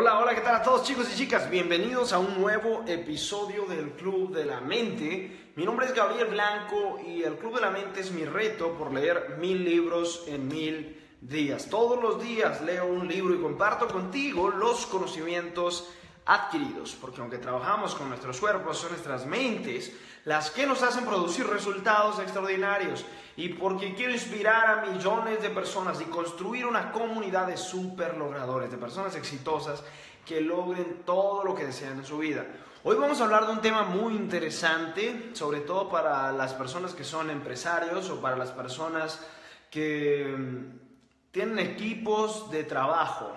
Hola, hola, ¿qué tal a todos chicos y chicas? Bienvenidos a un nuevo episodio del Club de la Mente. Mi nombre es Gabriel Blanco y el Club de la Mente es mi reto por leer mil libros en mil días. Todos los días leo un libro y comparto contigo los conocimientos adquiridos, porque aunque trabajamos con nuestros cuerpos, son nuestras mentes las que nos hacen producir resultados extraordinarios y porque quiero inspirar a millones de personas y construir una comunidad de super logradores, de personas exitosas que logren todo lo que desean en su vida. Hoy vamos a hablar de un tema muy interesante, sobre todo para las personas que son empresarios o para las personas que mm, tienen equipos de trabajo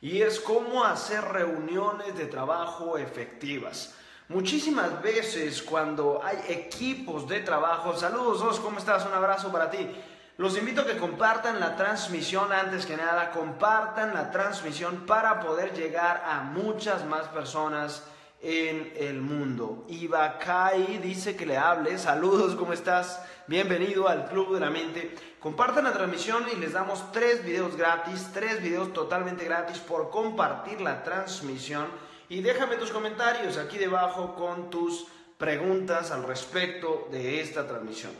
y es cómo hacer reuniones de trabajo efectivas. Muchísimas veces cuando hay equipos de trabajo, saludos dos, ¿cómo estás? Un abrazo para ti. Los invito a que compartan la transmisión antes que nada, compartan la transmisión para poder llegar a muchas más personas en el mundo. Ibakai dice que le hable, saludos, ¿cómo estás? Bienvenido al Club de la Mente. Compartan la transmisión y les damos tres videos gratis, tres videos totalmente gratis por compartir la transmisión. Y déjame tus comentarios aquí debajo con tus preguntas al respecto de esta transmisión.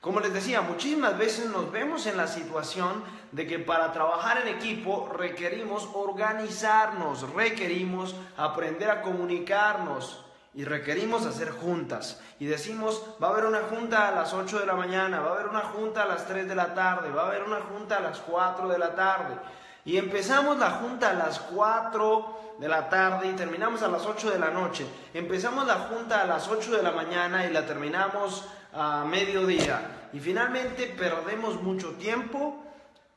Como les decía, muchísimas veces nos vemos en la situación de que para trabajar en equipo requerimos organizarnos, requerimos aprender a comunicarnos, y requerimos hacer juntas y decimos, va a haber una junta a las 8 de la mañana, va a haber una junta a las 3 de la tarde, va a haber una junta a las 4 de la tarde. Y empezamos la junta a las 4 de la tarde y terminamos a las 8 de la noche. Empezamos la junta a las 8 de la mañana y la terminamos a mediodía. Y finalmente perdemos mucho tiempo,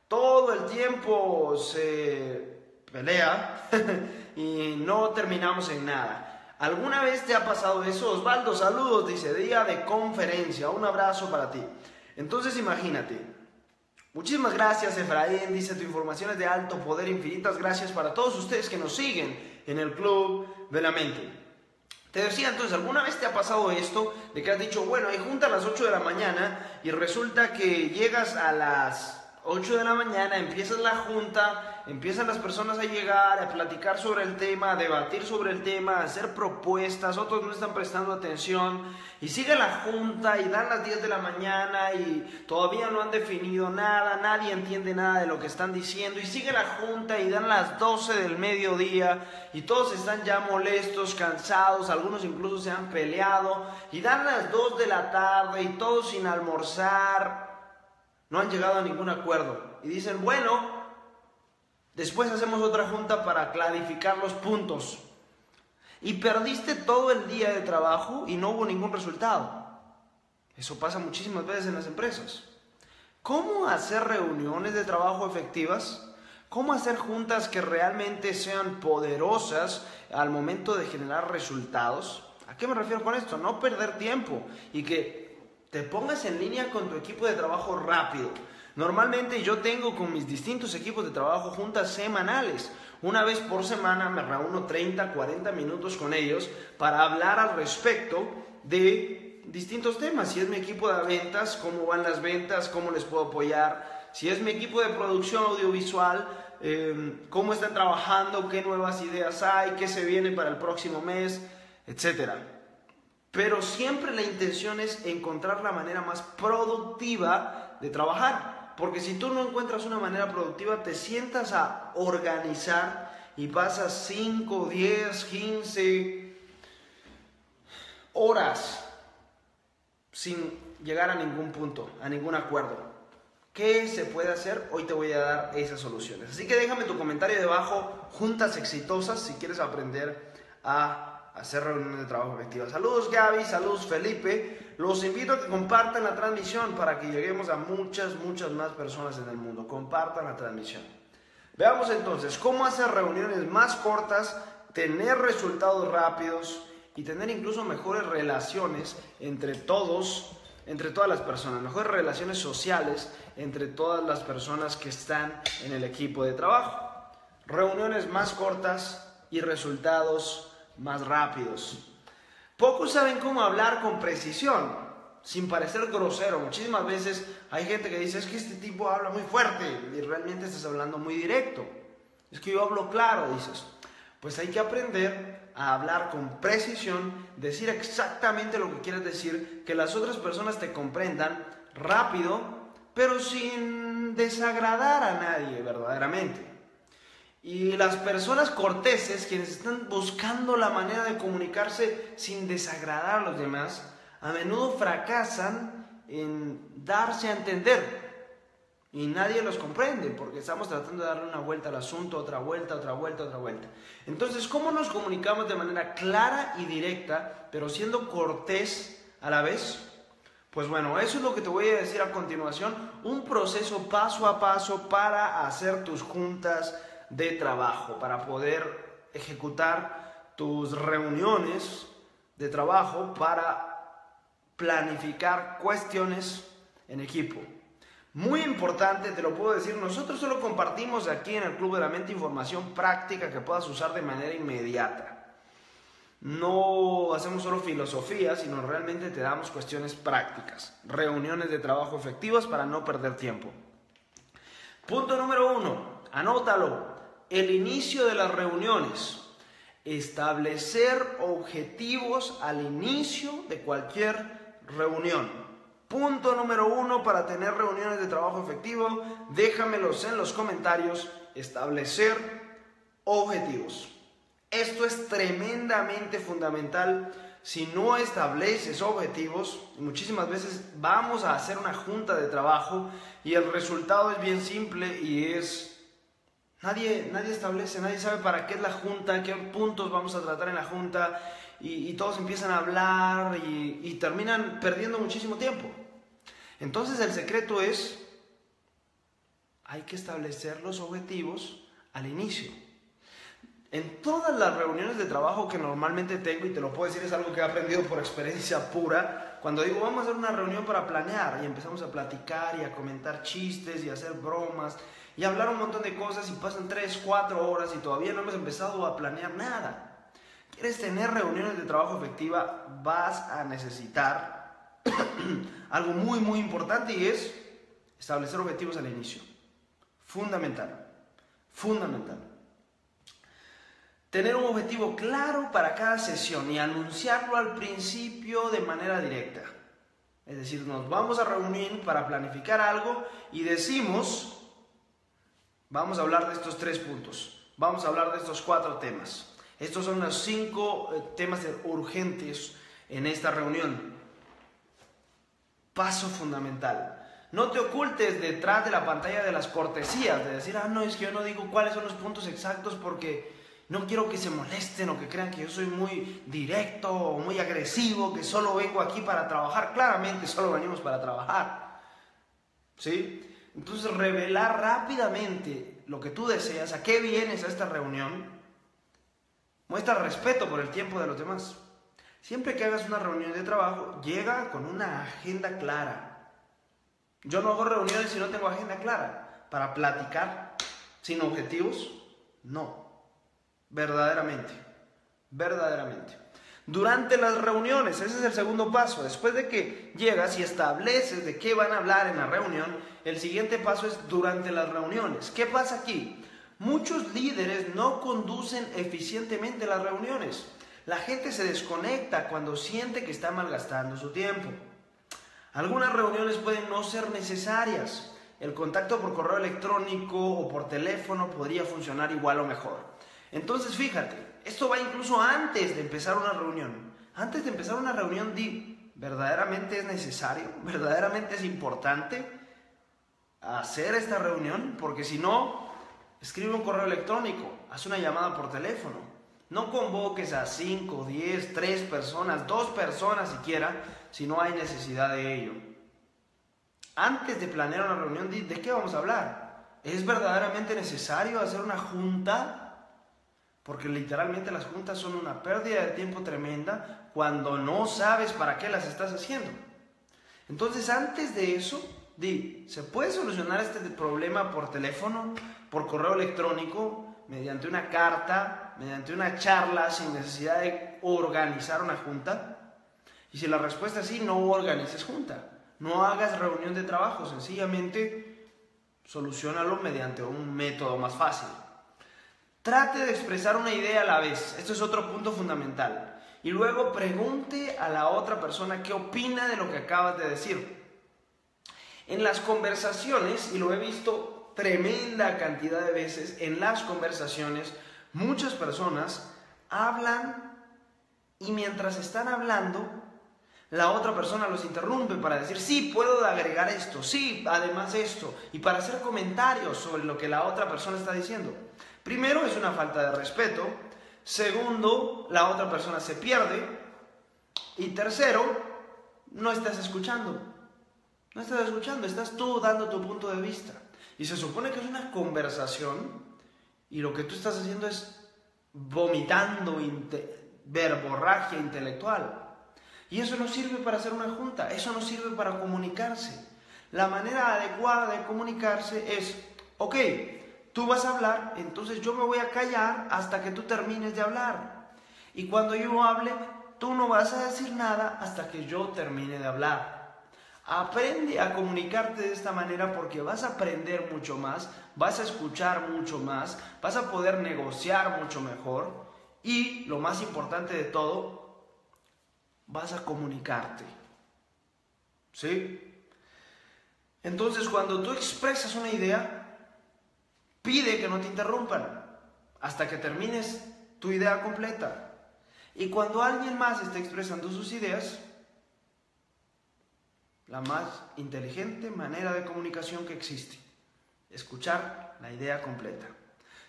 todo el tiempo se pelea y no terminamos en nada. ¿Alguna vez te ha pasado eso? Osvaldo, saludos, dice, día de conferencia, un abrazo para ti. Entonces imagínate, muchísimas gracias Efraín, dice, tu información es de alto poder, infinitas gracias para todos ustedes que nos siguen en el Club de la Mente. Te decía entonces, ¿alguna vez te ha pasado esto de que has dicho, bueno, hay junta a las 8 de la mañana y resulta que llegas a las 8 de la mañana, empiezas la junta, empiezan las personas a llegar, a platicar sobre el tema, a debatir sobre el tema, a hacer propuestas, otros no están prestando atención, y sigue la junta y dan las 10 de la mañana y todavía no han definido nada, nadie entiende nada de lo que están diciendo, y sigue la junta y dan las 12 del mediodía y todos están ya molestos, cansados, algunos incluso se han peleado, y dan las 2 de la tarde y todos sin almorzar, no han llegado a ningún acuerdo. Y dicen, bueno, después hacemos otra junta para clarificar los puntos. Y perdiste todo el día de trabajo y no hubo ningún resultado. Eso pasa muchísimas veces en las empresas. ¿Cómo hacer reuniones de trabajo efectivas? ¿Cómo hacer juntas que realmente sean poderosas al momento de generar resultados? ¿A qué me refiero con esto? No perder tiempo y que te pongas en línea con tu equipo de trabajo rápido. Normalmente yo tengo con mis distintos equipos de trabajo juntas semanales. Una vez por semana me reúno 30, 40 minutos con ellos para hablar al respecto de distintos temas. Si es mi equipo de ventas, cómo van las ventas, cómo les puedo apoyar. Si es mi equipo de producción audiovisual, em, cómo están trabajando, qué nuevas ideas hay, qué se viene para el próximo mes, etcétera. Pero siempre la intención es encontrar la manera más productiva de trabajar. Porque si tú no encuentras una manera productiva, te sientas a organizar y pasas 5, 10, 15 horas sin llegar a ningún punto, a ningún acuerdo. ¿Qué se puede hacer? Hoy te voy a dar esas soluciones. Así que déjame tu comentario debajo, juntas exitosas, si quieres aprender a hacer reuniones de trabajo efectivas. Saludos Gaby, saludos Felipe. Los invito a que compartan la transmisión para que lleguemos a muchas, muchas más personas en el mundo. Compartan la transmisión. Veamos entonces cómo hacer reuniones más cortas, tener resultados rápidos y tener incluso mejores relaciones entre todos, entre todas las personas, mejores relaciones sociales entre todas las personas que están en el equipo de trabajo. Reuniones más cortas y resultados más rápidos. Pocos saben cómo hablar con precisión, sin parecer grosero. Muchísimas veces hay gente que dice, es que este tipo habla muy fuerte y realmente estás hablando muy directo. Es que yo hablo claro, dices. Pues hay que aprender a hablar con precisión, decir exactamente lo que quieres decir, que las otras personas te comprendan rápido, pero sin desagradar a nadie verdaderamente. Y las personas corteses, quienes están buscando la manera de comunicarse sin desagradar a los demás, a menudo fracasan en darse a entender. Y nadie los comprende porque estamos tratando de darle una vuelta al asunto, otra vuelta, otra vuelta, otra vuelta. Entonces, ¿cómo nos comunicamos de manera clara y directa, pero siendo cortés a la vez? Pues bueno, eso es lo que te voy a decir a continuación, un proceso paso a paso para hacer tus juntas de trabajo, para poder ejecutar tus reuniones de trabajo, para planificar cuestiones en equipo. Muy importante, te lo puedo decir, nosotros solo compartimos aquí en el Club de la Mente información práctica que puedas usar de manera inmediata. No hacemos solo filosofía, sino realmente te damos cuestiones prácticas, reuniones de trabajo efectivas para no perder tiempo. Punto número uno, anótalo, el inicio de las reuniones. Establecer objetivos al inicio de cualquier reunión. Punto número uno para tener reuniones de trabajo efectivo, déjamelos en los comentarios. Establecer objetivos. Esto es tremendamente fundamental. Si no estableces objetivos, muchísimas veces vamos a hacer una junta de trabajo y el resultado es bien simple y es Nadie, nadie establece, nadie sabe para qué es la junta, qué puntos vamos a tratar en la junta y, todos empiezan a hablar y, y terminan perdiendo muchísimo tiempo. Entonces el secreto es, hay que establecer los objetivos al inicio. En todas las reuniones de trabajo que normalmente tengo, y te lo puedo decir, es algo que he aprendido por experiencia pura, cuando digo vamos a hacer una reunión para planear y empezamos a platicar y a comentar chistes y a hacer bromas y hablar un montón de cosas y pasan 3, 4 horas y todavía no hemos empezado a planear nada. ¿Quieres tener reuniones de trabajo efectiva? Vas a necesitar algo muy, muy importante y es establecer objetivos al inicio. Fundamental. Fundamental. Tener un objetivo claro para cada sesión y anunciarlo al principio de manera directa. Es decir, nos vamos a reunir para planificar algo y decimos Vamos a hablar de estos tres puntos. Vamos a hablar de estos cuatro temas. Estos son los cinco eh, temas urgentes en esta reunión. Paso fundamental. No te ocultes detrás de la pantalla de las cortesías, de decir, ah, no, es que yo no digo cuáles son los puntos exactos porque no quiero que se molesten o que crean que yo soy muy directo o muy agresivo, que solo vengo aquí para trabajar. Claramente solo venimos para trabajar. ¿Sí? Entonces, revelar rápidamente lo que tú deseas, a qué vienes a esta reunión, muestra respeto por el tiempo de los demás. Siempre que hagas una reunión de trabajo, llega con una agenda clara. Yo no hago reuniones si no tengo agenda clara. Para platicar sin objetivos, no. Verdaderamente. Verdaderamente durante las reuniones. Ese es el segundo paso. Después de que llegas y estableces de qué van a hablar en la reunión, el siguiente paso es durante las reuniones. ¿Qué pasa aquí? Muchos líderes no conducen eficientemente las reuniones. La gente se desconecta cuando siente que está malgastando su tiempo. Algunas reuniones pueden no ser necesarias. El contacto por correo electrónico o por teléfono podría funcionar igual o mejor. Entonces fíjate, esto va incluso antes de empezar una reunión. Antes de empezar una reunión, di, ¿verdaderamente es necesario? ¿Verdaderamente es importante hacer esta reunión? Porque si no, escribe un correo electrónico, haz una llamada por teléfono. No convoques a 5, 10, 3 personas, 2 personas siquiera, si no hay necesidad de ello. Antes de planear una reunión, di, ¿de qué vamos a hablar? ¿Es verdaderamente necesario hacer una junta? Porque literalmente las juntas son una pérdida de tiempo tremenda cuando no sabes para qué las estás haciendo. Entonces, antes de eso, di, ¿se puede solucionar este problema por teléfono, por correo electrónico, mediante una carta, mediante una charla, sin necesidad de organizar una junta? Y si la respuesta es sí, no organices junta. No hagas reunión de trabajo, sencillamente solucionalo mediante un método más fácil. Trate de expresar una idea a la vez. Esto es otro punto fundamental. Y luego pregunte a la otra persona qué opina de lo que acabas de decir. En las conversaciones, y lo he visto tremenda cantidad de veces, en las conversaciones, muchas personas hablan y mientras están hablando, la otra persona los interrumpe para decir, sí, puedo agregar esto, sí, además esto, y para hacer comentarios sobre lo que la otra persona está diciendo. Primero, es una falta de respeto. Segundo, la otra persona se pierde. Y tercero, no estás escuchando. No estás escuchando, estás tú dando tu punto de vista. Y se supone que es una conversación y lo que tú estás haciendo es vomitando verborragia intelectual. Y eso no sirve para hacer una junta, eso no sirve para comunicarse. La manera adecuada de comunicarse es, ok, tú vas a hablar, entonces yo me voy a callar hasta que tú termines de hablar. Y cuando yo hable, tú no vas a decir nada hasta que yo termine de hablar. Aprende a comunicarte de esta manera porque vas a aprender mucho más, vas a escuchar mucho más, vas a poder negociar mucho mejor y, lo más importante de todo, vas a comunicarte. ¿Sí? Entonces, cuando tú expresas una idea, Pide que no te interrumpan hasta que termines tu idea completa. Y cuando alguien más esté expresando sus ideas, la más inteligente manera de comunicación que existe, escuchar la idea completa.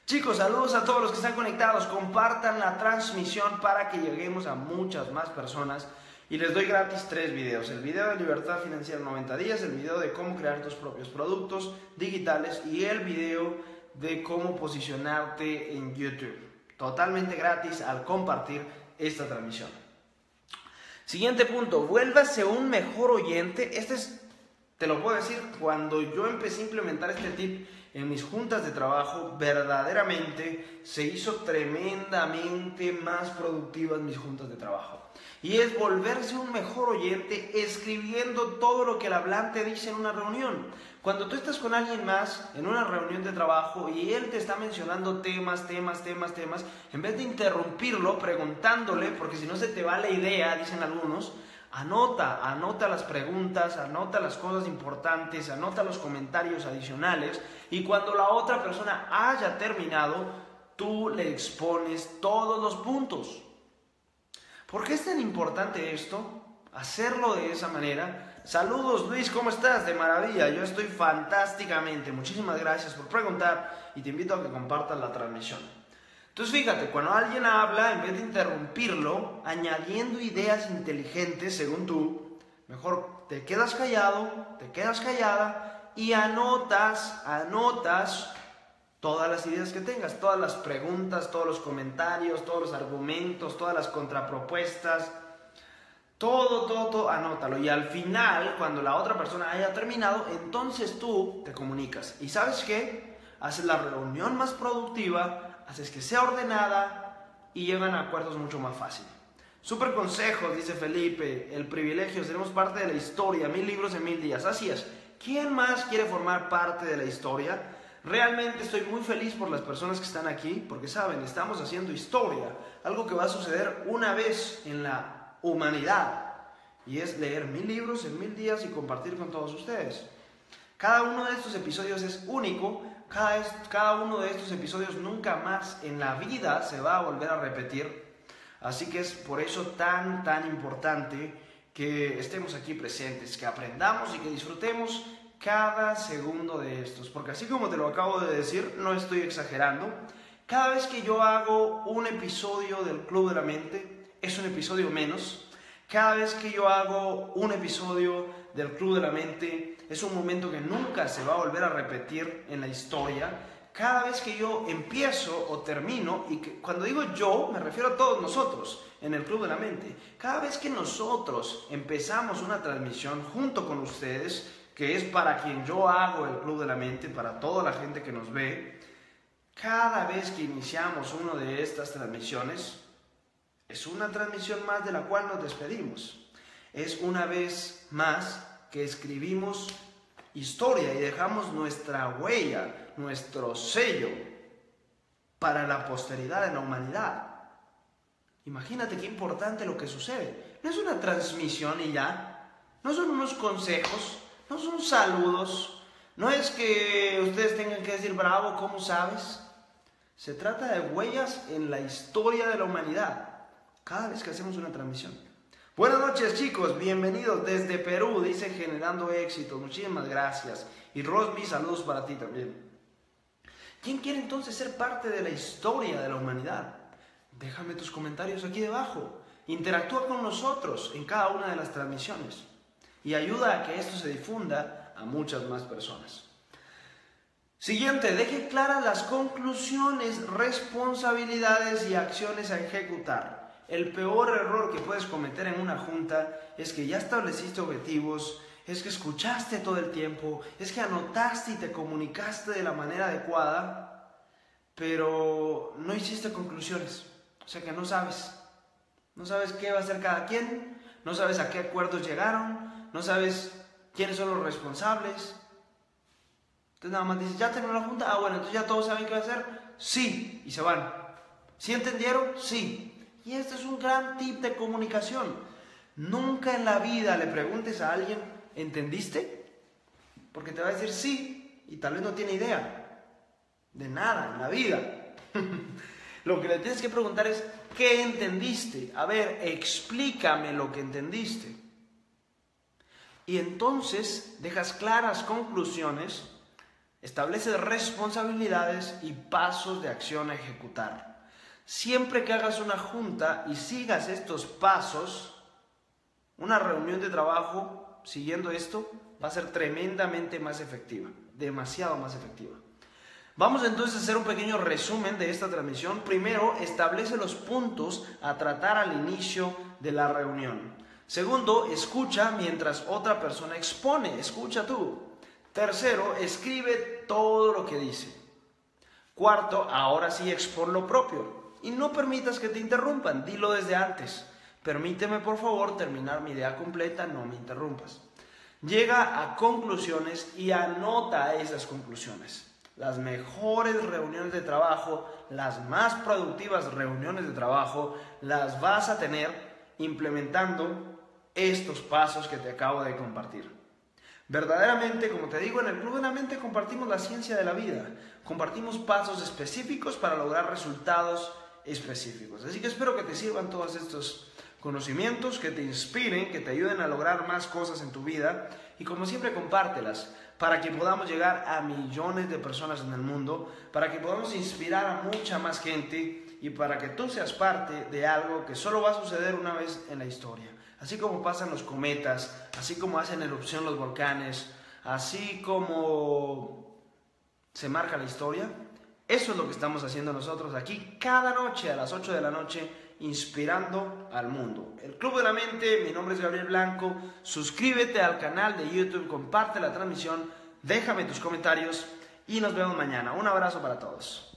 Chicos, saludos a todos los que están conectados, compartan la transmisión para que lleguemos a muchas más personas y les doy gratis tres videos. El video de libertad financiera 90 días, el video de cómo crear tus propios productos digitales y el video de cómo posicionarte en YouTube. Totalmente gratis al compartir esta transmisión. Siguiente punto, vuélvase un mejor oyente. Este es, te lo puedo decir, cuando yo empecé a implementar este tip en mis juntas de trabajo, verdaderamente se hizo tremendamente más productivas mis juntas de trabajo. Y es volverse un mejor oyente escribiendo todo lo que el hablante dice en una reunión. Cuando tú estás con alguien más en una reunión de trabajo y él te está mencionando temas, temas, temas, temas, en vez de interrumpirlo preguntándole, porque si no se te va la idea, dicen algunos, anota, anota las preguntas, anota las cosas importantes, anota los comentarios adicionales y cuando la otra persona haya terminado, tú le expones todos los puntos. ¿Por qué es tan importante esto? Hacerlo de esa manera Saludos Luis, ¿cómo estás? De maravilla, yo estoy fantásticamente. Muchísimas gracias por preguntar y te invito a que compartas la transmisión. Entonces fíjate, cuando alguien habla, en vez de interrumpirlo, añadiendo ideas inteligentes según tú, mejor te quedas callado, te quedas callada y anotas, anotas todas las ideas que tengas, todas las preguntas, todos los comentarios, todos los argumentos, todas las contrapropuestas todo, todo, todo, anótalo. Y al final, cuando la otra persona haya terminado, entonces tú te comunicas. ¿Y sabes qué? Haces la reunión más productiva, haces que sea ordenada y llegan a acuerdos mucho más fácil. Super consejos, dice Felipe. El privilegio, seremos parte de la historia. Mil libros en mil días. Así es. ¿Quién más quiere formar parte de la historia? Realmente estoy muy feliz por las personas que están aquí, porque saben, estamos haciendo historia, algo que va a suceder una vez en la humanidad. Y es leer mil libros en mil días y compartir con todos ustedes. Cada uno de estos episodios es único. Cada, cada uno de estos episodios nunca más en la vida se va a volver a repetir. Así que es por eso tan, tan importante que estemos aquí presentes, que aprendamos y que disfrutemos cada segundo de estos. Porque así como te lo acabo de decir, no estoy exagerando. Cada vez que yo hago un episodio del Club de la Mente, es un episodio menos. Cada vez que yo hago un episodio del Club de la Mente, es un momento que nunca se va a volver a repetir en la historia. Cada vez que yo empiezo o termino, y cuando digo yo, me refiero a todos nosotros en el Club de la Mente, cada vez que nosotros empezamos una transmisión junto con ustedes, que es para quien yo hago el Club de la Mente, para toda la gente que nos ve, cada vez que iniciamos una de estas transmisiones, es una transmisión más de la cual nos despedimos. Es una vez más que escribimos historia y dejamos nuestra huella, nuestro sello para la posteridad en la humanidad. Imagínate qué importante lo que sucede. No es una transmisión y ya. No son unos consejos. No son saludos. No es que ustedes tengan que decir, bravo, ¿cómo sabes? Se trata de huellas en la historia de la humanidad. Cada vez que hacemos una transmisión. Buenas noches chicos, bienvenidos desde Perú, dice Generando Éxito. Muchísimas gracias. Y Rosby, saludos para ti también. ¿Quién quiere entonces ser parte de la historia de la humanidad? Déjame tus comentarios aquí debajo. Interactúa con nosotros en cada una de las transmisiones y ayuda a que esto se difunda a muchas más personas. Siguiente, deje claras las conclusiones, responsabilidades y acciones a ejecutar. El peor error que puedes cometer en una junta es que ya estableciste objetivos, es que escuchaste todo el tiempo, es que anotaste y te comunicaste de la manera adecuada, pero no hiciste conclusiones. O sea que no sabes. No sabes qué va a hacer cada quien, no sabes a qué acuerdos llegaron, no sabes quiénes son los responsables. Entonces nada más dices, ¿ya terminó la junta? Ah, bueno, entonces ya todos saben qué va a hacer. Sí, y se van. ¿Sí entendieron? Sí. Y este es un gran tip de comunicación. Nunca en la vida le preguntes a alguien, ¿entendiste? Porque te va a decir sí y tal vez no tiene idea de nada en la vida. Lo que le tienes que preguntar es, ¿qué entendiste? A ver, explícame lo que entendiste. Y entonces dejas claras conclusiones, estableces responsabilidades y pasos de acción a ejecutar. Siempre que hagas una junta y sigas estos pasos, una reunión de trabajo siguiendo esto va a ser tremendamente más efectiva, demasiado más efectiva. Vamos entonces a hacer un pequeño resumen de esta transmisión. Primero, establece los puntos a tratar al inicio de la reunión. Segundo, escucha mientras otra persona expone, escucha tú. Tercero, escribe todo lo que dice. Cuarto, ahora sí expon lo propio. Y no permitas que te interrumpan, dilo desde antes. Permíteme por favor terminar mi idea completa, no me interrumpas. Llega a conclusiones y anota esas conclusiones las mejores reuniones de trabajo, las más productivas reuniones de trabajo, las vas a tener implementando estos pasos que te acabo de compartir. Verdaderamente, como te digo, en el Club de la Mente compartimos la ciencia de la vida, compartimos pasos específicos para lograr resultados específicos. Así que espero que te sirvan todos estos conocimientos, que te inspiren, que te ayuden a lograr más cosas en tu vida y como siempre compártelas para que podamos llegar a millones de personas en el mundo, para que podamos inspirar a mucha más gente y para que tú seas parte de algo que solo va a suceder una vez en la historia. Así como pasan los cometas, así como hacen erupción los volcanes, así como se marca la historia, eso es lo que estamos haciendo nosotros aquí cada noche a las 8 de la noche inspirando al mundo. El Club de la Mente, mi nombre es Gabriel Blanco, suscríbete al canal de YouTube, comparte la transmisión, déjame tus comentarios y nos vemos mañana. Un abrazo para todos.